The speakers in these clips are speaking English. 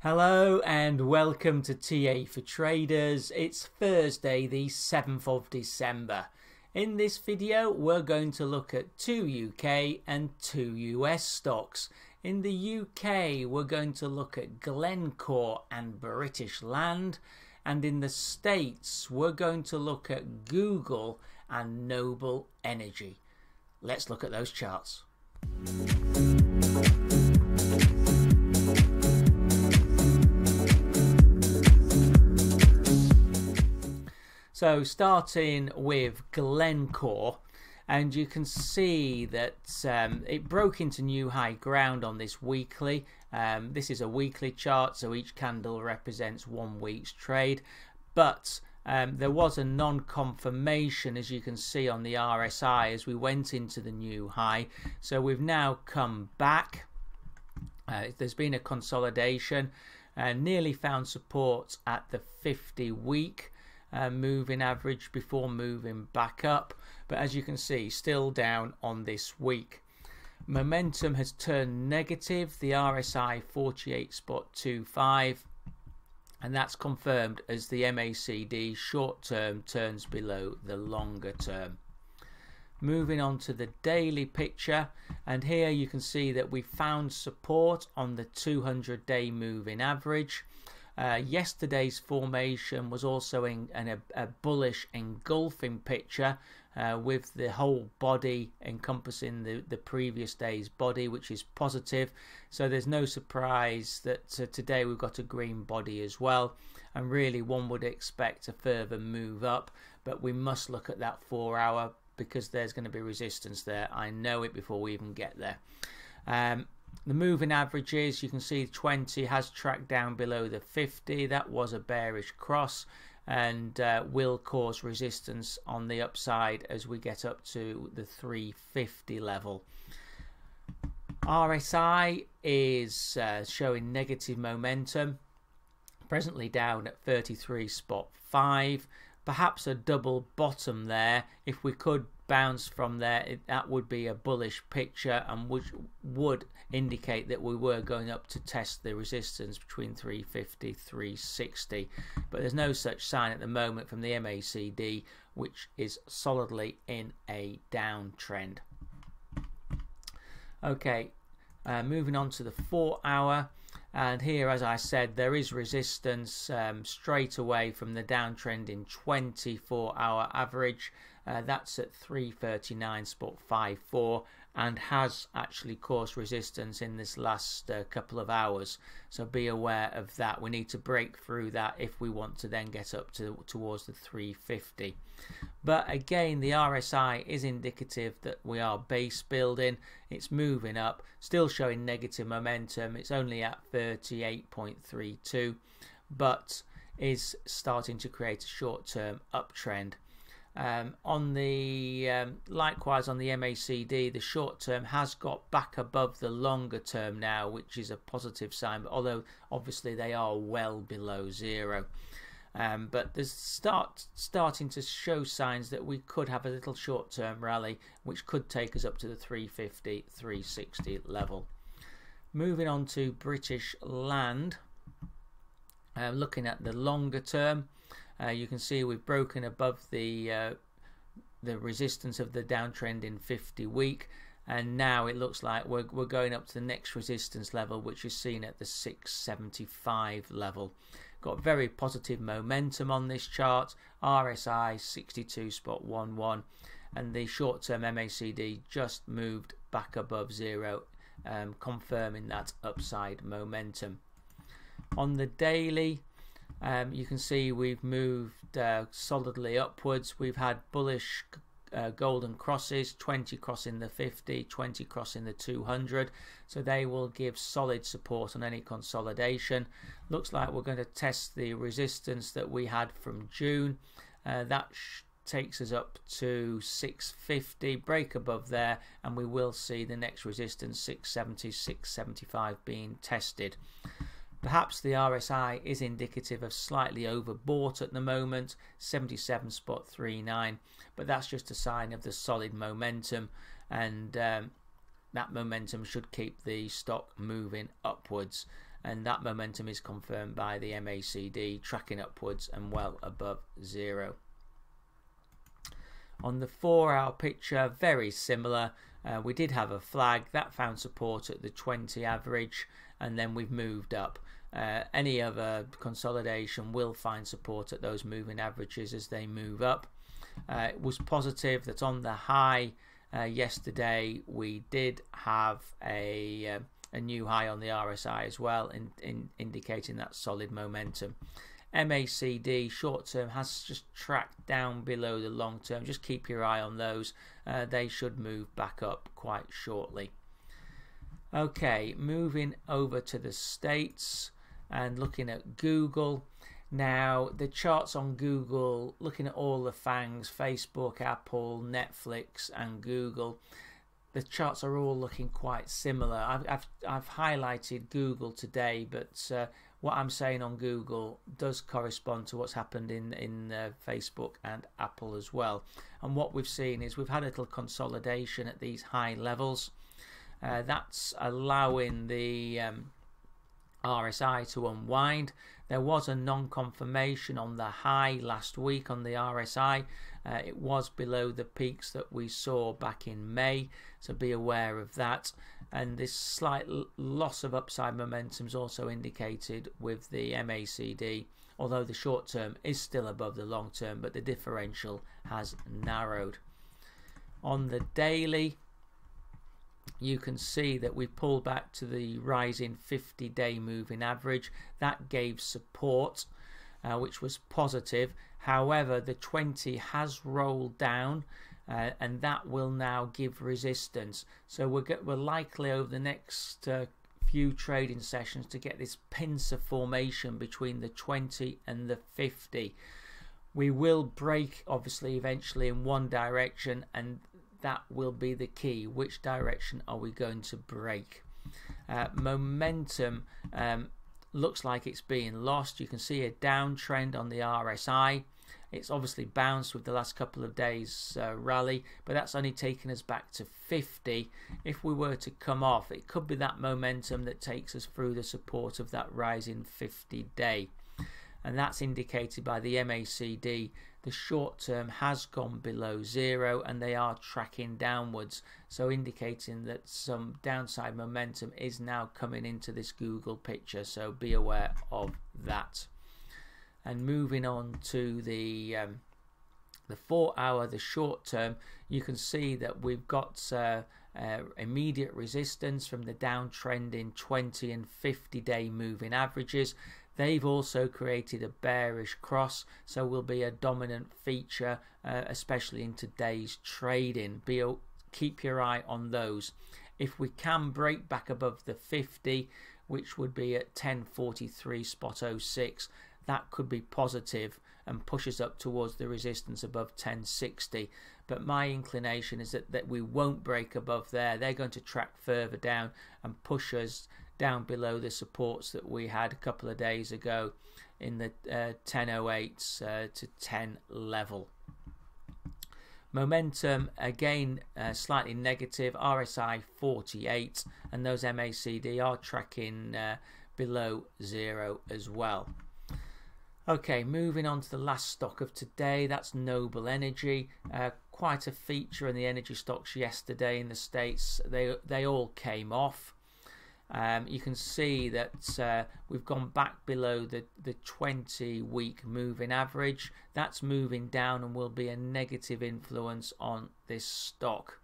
Hello and welcome to TA for Traders. It's Thursday, the 7th of December. In this video, we're going to look at two UK and two US stocks. In the UK, we're going to look at Glencore and British Land. And in the States, we're going to look at Google and Noble Energy. Let's look at those charts. So starting with Glencore, and you can see that um, it broke into new high ground on this weekly. Um, this is a weekly chart, so each candle represents one week's trade, but um, there was a non-confirmation as you can see on the RSI as we went into the new high. So we've now come back. Uh, there's been a consolidation uh, nearly found support at the 50 week uh, moving average before moving back up. But as you can see, still down on this week. Momentum has turned negative. The RSI 48.25 and that's confirmed as the MACD short term turns below the longer term. Moving on to the daily picture, and here you can see that we found support on the 200 day moving average. Uh, yesterday's formation was also in, in a, a, bullish engulfing picture uh, with the whole body encompassing the, the previous day's body, which is positive. So there's no surprise that uh, today we've got a green body as well. And really, one would expect a further move up, but we must look at that four hour because there's going to be resistance there. I know it before we even get there. Um, the moving averages, you can see 20 has tracked down below the 50. That was a bearish cross and uh, will cause resistance on the upside as we get up to the 350 level. RSI is uh, showing negative momentum, presently down at 33 spot 5. Perhaps a double bottom there. If we could bounce from there, it, that would be a bullish picture and which would indicate that we were going up to test the resistance between 350 360 but there's no such sign at the moment from the MACD which is solidly in a downtrend. Okay uh, moving on to the four hour and here as I said there is resistance um, straight away from the downtrend in 24 hour average. Uh, that's at 339 spot 54 and has actually caused resistance in this last uh, couple of hours. So be aware of that. We need to break through that if we want to then get up to towards the 350. But again, the RSI is indicative that we are base building. It's moving up, still showing negative momentum. It's only at 38.32, but is starting to create a short-term uptrend. Um, on the um, likewise on the MACD, the short term has got back above the longer term now, which is a positive sign. Although obviously they are well below zero, um, but there's start starting to show signs that we could have a little short term rally, which could take us up to the 350, 360 level. Moving on to British Land, uh, looking at the longer term. Uh, you can see we've broken above the uh, the resistance of the downtrend in 50 week and now it looks like we're, we're going up to the next resistance level which is seen at the 675 level. Got very positive momentum on this chart. RSI 62 spot 11 and the short-term MACD just moved back above zero um, confirming that upside momentum. On the daily um, you can see we've moved uh, solidly upwards. We've had bullish uh, golden crosses, 20 crossing the 50, 20 crossing the 200. So they will give solid support on any consolidation. Looks like we're going to test the resistance that we had from June. Uh, that takes us up to 650 break above there and we will see the next resistance 670 675 being tested Perhaps the RSI is indicative of slightly overbought at the moment, 77 spot 39, but that's just a sign of the solid momentum and um, that momentum should keep the stock moving upwards. and that momentum is confirmed by the MACD tracking upwards and well above zero. On the four hour picture, very similar. Uh, we did have a flag that found support at the 20 average, and then we've moved up. Uh, any other consolidation will find support at those moving averages as they move up. Uh, it was positive that on the high uh, yesterday we did have a uh, a new high on the RSI as well, in, in indicating that solid momentum. MACD short term has just tracked down below the long term. Just keep your eye on those. Uh, they should move back up quite shortly. Okay, moving over to the States and looking at Google. Now, the charts on Google, looking at all the FANGs, Facebook, Apple, Netflix, and Google, the charts are all looking quite similar. I've, I've, I've highlighted Google today, but uh, what I'm saying on Google does correspond to what's happened in in uh, Facebook and Apple as well. And what we've seen is we've had a little consolidation at these high levels. Uh, that's allowing the um, RSI to unwind. There was a non-confirmation on the high last week on the RSI. Uh, it was below the peaks that we saw back in May, so be aware of that. And this slight loss of upside momentum is also indicated with the MACD, although the short term is still above the long term, but the differential has narrowed. On the daily, you can see that we pulled back to the rising 50 day moving average. That gave support, uh, which was positive. However, the 20 has rolled down. Uh, and that will now give resistance. So we're, we're likely over the next uh, few trading sessions to get this pincer formation between the 20 and the 50. We will break obviously eventually in one direction and that will be the key. Which direction are we going to break? Uh, momentum um, looks like it's being lost. You can see a downtrend on the RSI. It's obviously bounced with the last couple of days uh, rally, but that's only taken us back to 50. If we were to come off, it could be that momentum that takes us through the support of that rising 50 day. And that's indicated by the MACD the short term has gone below zero and they are tracking downwards. So indicating that some downside momentum is now coming into this Google picture. So be aware of that. And moving on to the um, the four hour the short term you can see that we've got uh, uh, immediate resistance from the downtrend in 20 and 50 day moving averages They've also created a bearish cross, so will be a dominant feature, uh, especially in today's trading. Be a, keep your eye on those. If we can break back above the 50, which would be at 1043 spot 06, that could be positive and pushes up towards the resistance above 1060 but my inclination is that, that we won't break above there they're going to track further down and push us down below the supports that we had a couple of days ago in the uh, 1008 uh, to 10 level. Momentum again uh, slightly negative, RSI 48, and those MACD are tracking uh, below zero as well. Okay, moving on to the last stock of today, that's Noble Energy. Uh, quite a feature in the energy stocks yesterday in the States. They, they all came off um, you can see that uh, we've gone back below the, the 20 week moving average. That's moving down and will be a negative influence on this stock.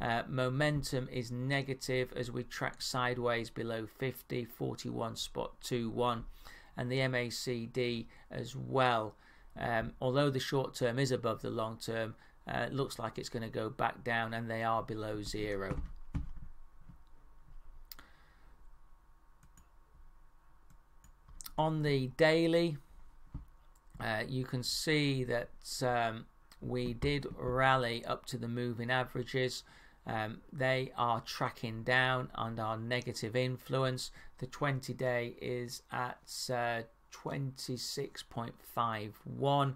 Uh, momentum is negative as we track sideways below 50, 41 spot 21, and the MACD as well. Um, although the short term is above the long term, uh, it looks like it's going to go back down and they are below zero. On the daily, uh, you can see that um, we did rally up to the moving averages. Um, they are tracking down and are negative influence. The 20 day is at uh, 26.51,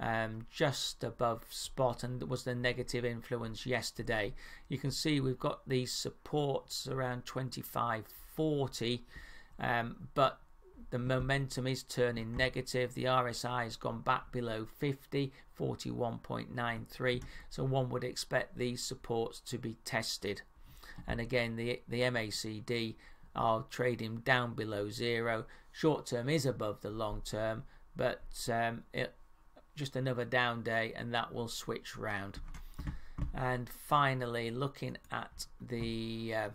um, just above spot, and was the negative influence yesterday. You can see we've got these supports around 25.40 um, but the momentum is turning negative. The RSI has gone back below 50, 41.93. So one would expect these supports to be tested. And again, the, the MACD are trading down below zero. Short term is above the long term, but um, it, just another down day and that will switch round. And finally, looking at the uh,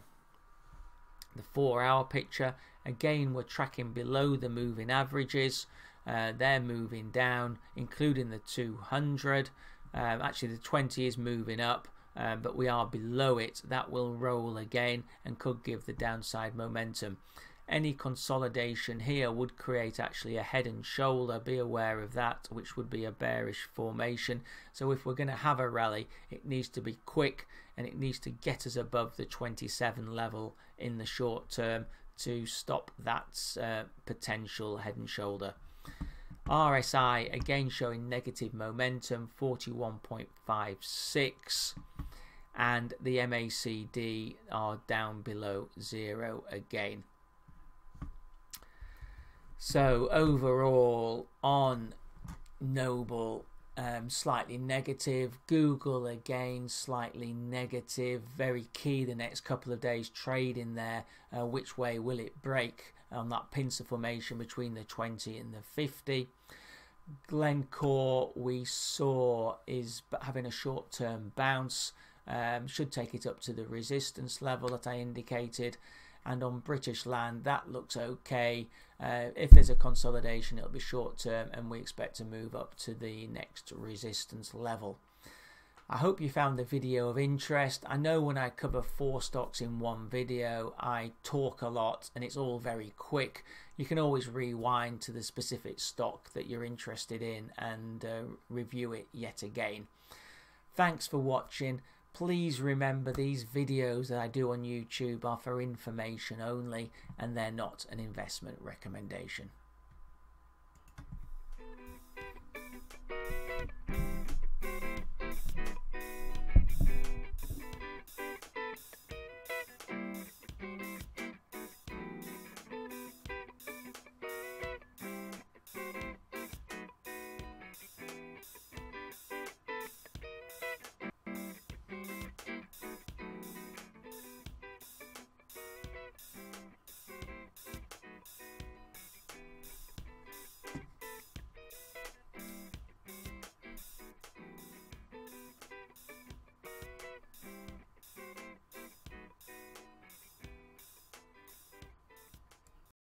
the four hour picture, again, we're tracking below the moving averages. Uh, they're moving down, including the 200. Um, actually, the 20 is moving up, um, but we are below it. That will roll again and could give the downside momentum. Any consolidation here would create actually a head and shoulder. Be aware of that, which would be a bearish formation. So if we're going to have a rally, it needs to be quick and it needs to get us above the 27 level in the short term to stop that uh, potential head and shoulder. RSI again showing negative momentum 41.56 and the MACD are down below zero again. So overall on Noble um, slightly negative. Google again slightly negative. Very key the next couple of days trading there. Uh, which way will it break on that pincer formation between the 20 and the 50? Glencore we saw is having a short term bounce. Um, should take it up to the resistance level that I indicated and on British land that looks okay. Uh, if there's a consolidation, it'll be short term, and we expect to move up to the next resistance level. I hope you found the video of interest. I know when I cover four stocks in one video, I talk a lot and it's all very quick. You can always rewind to the specific stock that you're interested in and uh, review it yet again. Thanks for watching. Please remember these videos that I do on YouTube are for information only and they're not an investment recommendation.